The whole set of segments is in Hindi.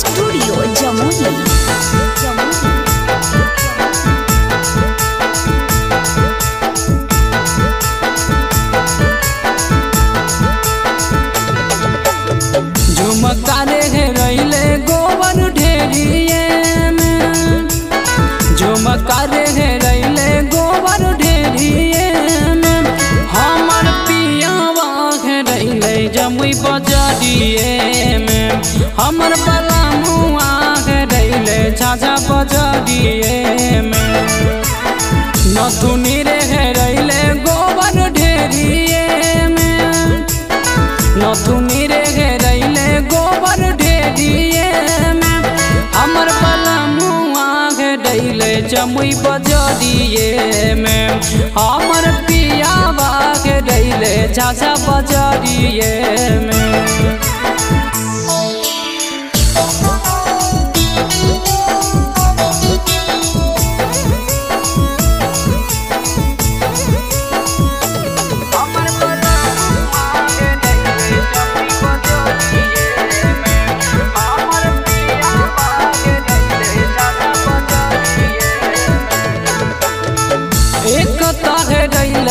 स्टूडियो जमुई जमुई बजरिए में, हमर बला मुआ रैले, झाझा बजरिए में। नथुनी रे रैले गोबर ढेरिए में। नथुनी रे रैले गोबर ढेरिए में। हमर बलमुआ रैले जमुई बजरिए में। हमर रैले झाझा बजरिए में।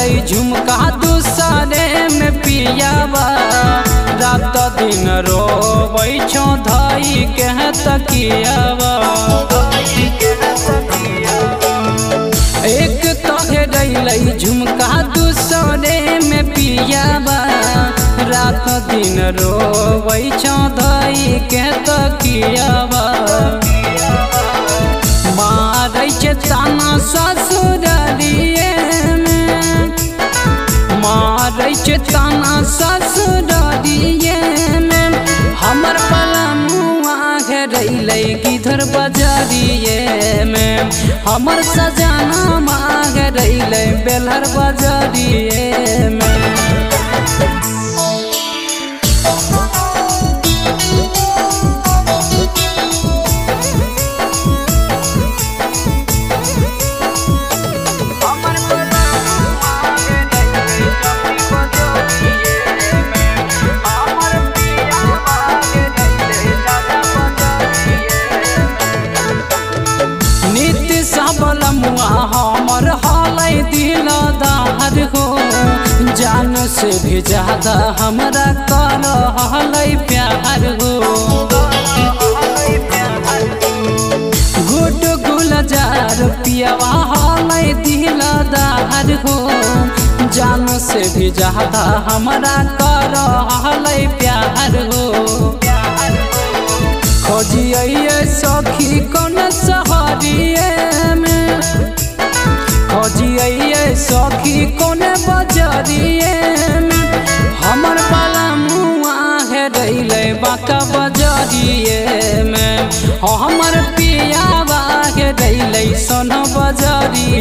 रैलै झुमका दूसरे में पियावा। रात दिन रोबै छौ धई के तकियावा। एक तहे रैलै झुमका दूसरे में पियावा। रात दिन रोबै छौ धई के तकियावा। मारै छै ताना ससुररिए ताना ससुरिए में हमर पलमुआ रैलै किधर बजरिए में हमर सजना माँ रैलै बेलहर बजरिए हलै दिल दाहर हो। जान से भी ज़्यादा हमरा कर हलै प्यार हो। गुड गुलजार पियावा हलै दिल दाहर हो। जान से भी ज़्यादा हमरा कर हलै में हमर पियावा के रैले सोन बजरिए में